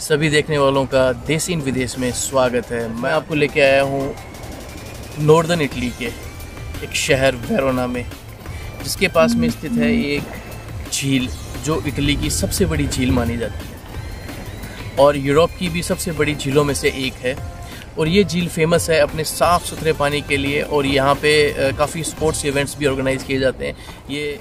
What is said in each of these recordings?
सभी देखने वालों का देसी इन विदेश में स्वागत है। मैं आपको लेके आया हूँ नॉर्दर्न इटली के एक शहर वेरोना में, जिसके पास में स्थित है एक झील, जो इटली की सबसे बड़ी झील मानी जाती है। और यूरोप की भी सबसे बड़ी झीलों में से एक है। और ये झील फ़ेमस है अपने साफ़ सुथरे पानी के लिए, और यहाँ पे काफ़ी स्पोर्ट्स इवेंट्स भी ऑर्गेनाइज किए जाते हैं। ये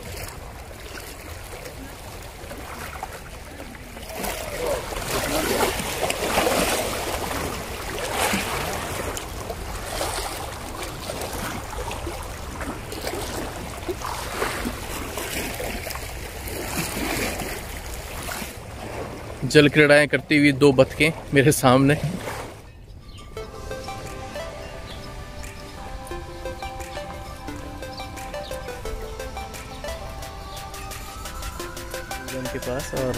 जल क्रीड़ाएँ करती हुई दो बतखें मेरे सामने। के पास और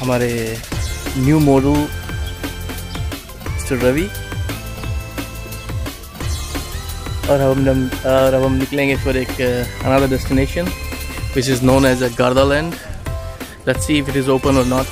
हमारे न्यू मिस्टर रवि। और हम और अब हम निकलेंगे फिर एक another destination which is known as a Gardaland Let's see if it is open or not.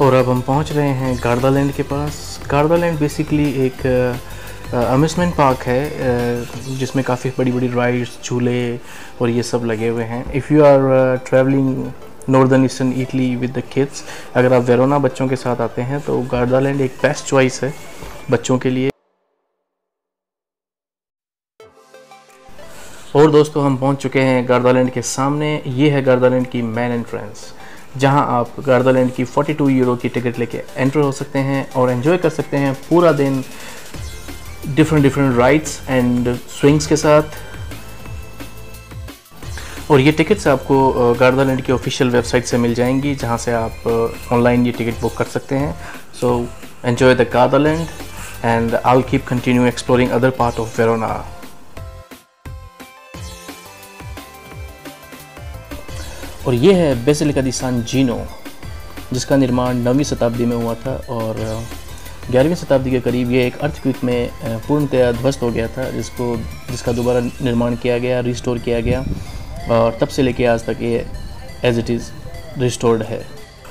और अब हम पहुँच रहे हैं गार्दा लैंड के पास। गार्दा लैंड बेसिकली एक अम्यूज़मेंट पार्क है जिसमें काफ़ी बड़ी बड़ी राइड्स झूले और ये सब लगे हुए हैं। If you are travelling northern eastern Italy with the kids अगर आप वेरोना बच्चों के साथ आते हैं तो गार्दा लैंड एक बेस्ट चॉइस है बच्चों के लिए। और दोस्तों, हम पहुँच चुके हैं गार्दालैंड के सामने। ये है गार्दालैंड की मेन एंट्रेंस जहाँ आप गार्दालैंड की 42 यूरो की टिकट लेके एंटर हो सकते हैं और एंजॉय कर सकते हैं पूरा दिन different different rides and swings के साथ। और ये टिकट्स आपको गार्दालैंड की ऑफिशियल वेबसाइट से मिल जाएँगी, जहाँ से आप ऑनलाइन ये टिकट बुक कर सकते हैं। So enjoy the Gardaland and I keep continue exploring other part of Verona और ये है बेसिलिका दी सान जीनो, जिसका निर्माण नौवीं शताब्दी में हुआ था और ग्यारहवीं शताब्दी के करीब ये एक अर्थक्विक में पूर्णतया ध्वस्त हो गया था, जिसको, जिसका दोबारा निर्माण किया गया, रिस्टोर किया गया और तब से लेके आज तक ये एज इट इज़ रिस्टोर्ड है।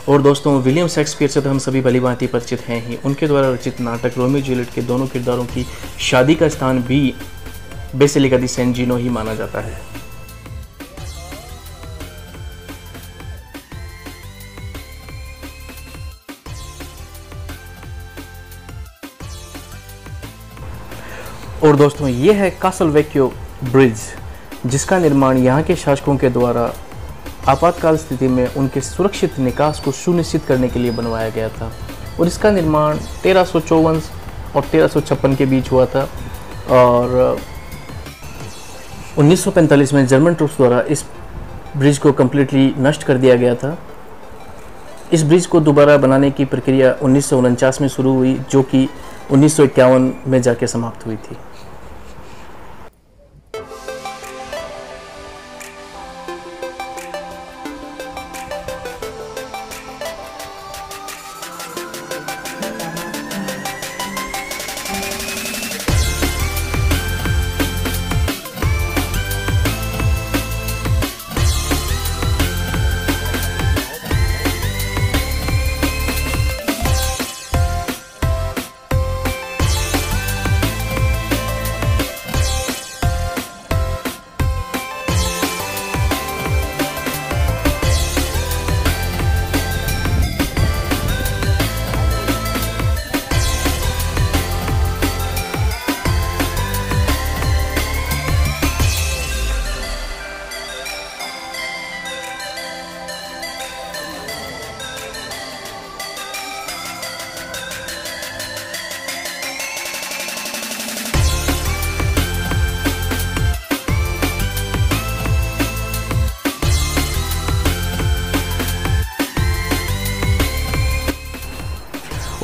और दोस्तों विलियम शेक्सपियर से तो हम सभी भली भांति परिचित हैं ही। उनके द्वारा रचित नाटक रोमियो जूलियट के दोनों किरदारों की शादी का स्थान भी बेसिलिका दी सेंट जीनो ही माना जाता है। और दोस्तों, ये है कासल वेक्यो ब्रिज जिसका निर्माण यहाँ के शासकों के द्वारा आपातकाल स्थिति में उनके सुरक्षित निकास को सुनिश्चित करने के लिए बनवाया गया था। और इसका निर्माण तेरह और तेरह के बीच हुआ था और 1945 में जर्मन ट्रूप्स द्वारा इस ब्रिज को कम्प्लीटली नष्ट कर दिया गया था। इस ब्रिज को दोबारा बनाने की प्रक्रिया उन्नीस सौ उनचास में शुरू हुई, जो कि उन्नीस सौ इक्यावन में जाके समाप्त हुई थी।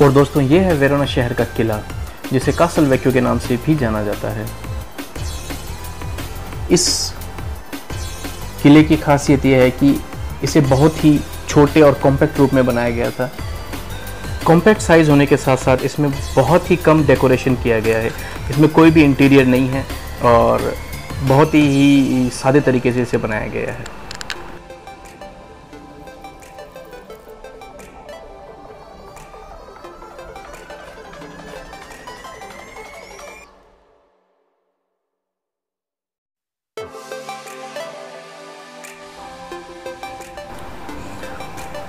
और दोस्तों, ये है वेरोना शहर का किला, जिसे कासल वैक्यू के नाम से भी जाना जाता है। इस किले की खासियत यह है कि इसे बहुत ही छोटे और कॉम्पैक्ट रूप में बनाया गया था। कॉम्पैक्ट साइज़ होने के साथ साथ इसमें बहुत ही कम डेकोरेशन किया गया है। इसमें कोई भी इंटीरियर नहीं है और बहुत ही सादे तरीके से इसे बनाया गया है।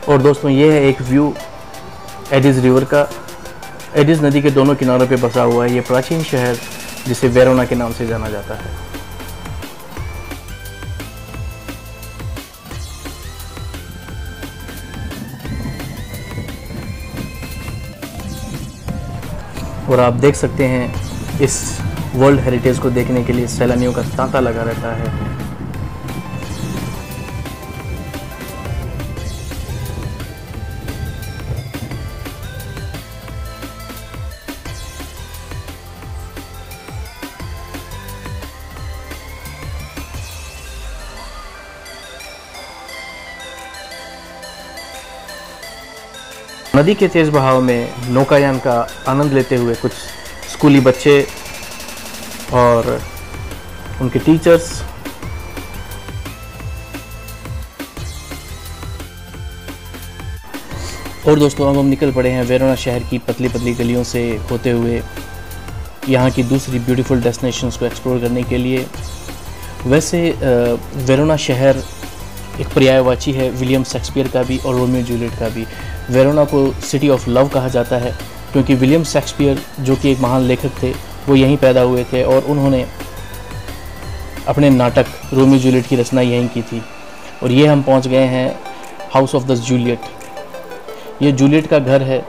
और दोस्तों, ये है एक व्यू एडिज रिवर का। एडिज नदी के दोनों किनारों पे बसा हुआ है ये प्राचीन शहर, जिसे वेरोना के नाम से जाना जाता है। और आप देख सकते हैं, इस वर्ल्ड हेरिटेज को देखने के लिए सैलानियों का तांता लगा रहता है। नदी के तेज़ बहाव में नौकायान का आनंद लेते हुए कुछ स्कूली बच्चे और उनके टीचर्स। और दोस्तों, अब हम निकल पड़े हैं वेरोना शहर की पतली पतली गलियों से होते हुए यहाँ की दूसरी ब्यूटीफुल डेस्टिनेशंस को एक्सप्लोर करने के लिए। वैसे वेरोना शहर एक पर्यायवाची है विलियम शेक्सपियर का भी और रोमियो जूलियट का भी। वेरोना को सिटी ऑफ़ लव कहा जाता है, क्योंकि विलियम शेक्सपियर, जो कि एक महान लेखक थे, वो यहीं पैदा हुए थे और उन्होंने अपने नाटक रोमियो जूलियट की रचना यहीं की थी। और ये हम पहुँच गए हैं हाउस ऑफ़ द जूलियट ये जूलियट का घर है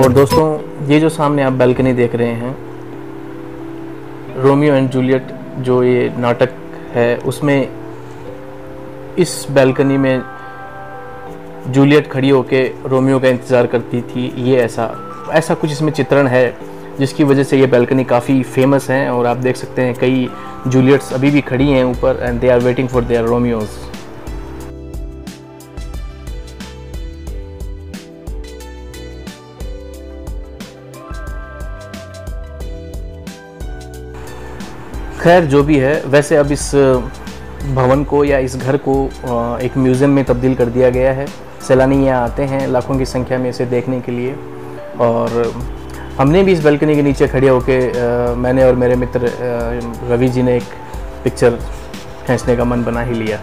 और दोस्तों, ये जो सामने आप बैल्कनी देख रहे हैं रोमियो एंड जूलियट जो ये नाटक है, उसमें इस बैल्कनी में जूलियट खड़ी होके रोमियो का इंतज़ार करती थी, ये ऐसा ऐसा कुछ इसमें चित्रण है, जिसकी वजह से ये बैल्कनी काफ़ी फ़ेमस है, और आप देख सकते हैं कई जूलियट्स अभी भी खड़ी हैं ऊपर and they are waiting for their Romeos खैर, जो भी है, वैसे अब इस भवन को या इस घर को एक म्यूज़ियम में तब्दील कर दिया गया है। सैलानी यहाँ आते हैं लाखों की संख्या में इसे देखने के लिए। और हमने भी इस बैल्कनी के नीचे खड़े होके मैंने और मेरे मित्र रवि जी ने एक पिक्चर खींचने का मन बना ही लिया।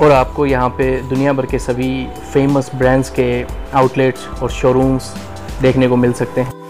और आपको यहाँ पे दुनिया भर के सभी फ़ेमस ब्रांड्स के आउटलेट्स और शोरूम्स देखने को मिल सकते हैं।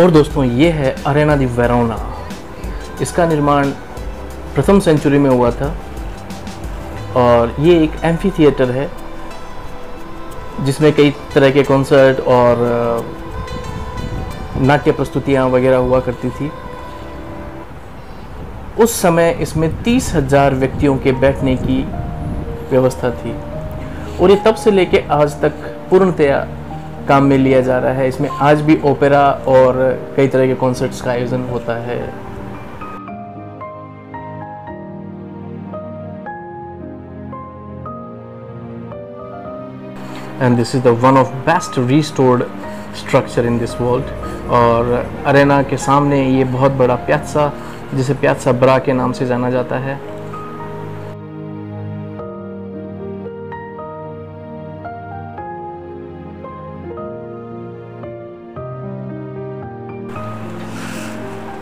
और दोस्तों, ये है अरेना दी वेरोना इसका निर्माण प्रथम सेंचुरी में हुआ था और ये एक एम्फी थिएटर है, जिसमें कई तरह के कॉन्सर्ट और नाट्य प्रस्तुतियाँ वगैरह हुआ करती थी। उस समय इसमें तीस हज़ार व्यक्तियों के बैठने की व्यवस्था थी और ये तब से लेके आज तक पूर्णतया काम में लिया जा रहा है। इसमें आज भी ओपेरा और कई तरह के कॉन्सर्ट्स का आयोजन होता है। And this is the one of best restored structure in this world और अरेना के सामने ये बहुत बड़ा प्यासा जिसे प्यासा ब्रा के नाम से जाना जाता है।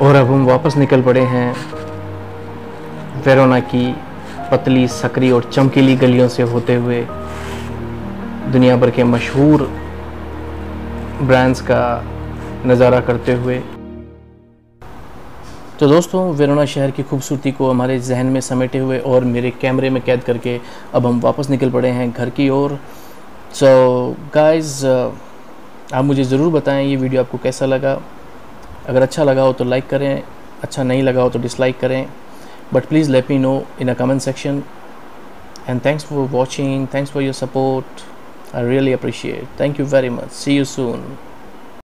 और अब हम वापस निकल पड़े हैं वेरोना की पतली सकरी और चमकीली गलियों से होते हुए दुनिया भर के मशहूर ब्रांड्स का नज़ारा करते हुए। तो दोस्तों, वेरोना शहर की खूबसूरती को हमारे जहन में समेटे हुए और मेरे कैमरे में कैद करके अब हम वापस निकल पड़े हैं घर की ओर। सो गाइस आप मुझे ज़रूर बताएँ ये वीडियो आपको कैसा लगा। अगर अच्छा लगा हो तो लाइक करें अच्छा नहीं लगा हो तो डिसलाइक करें but please let me know in a comment section and thanks for watching thanks for your support I really appreciate thank you very much see you soon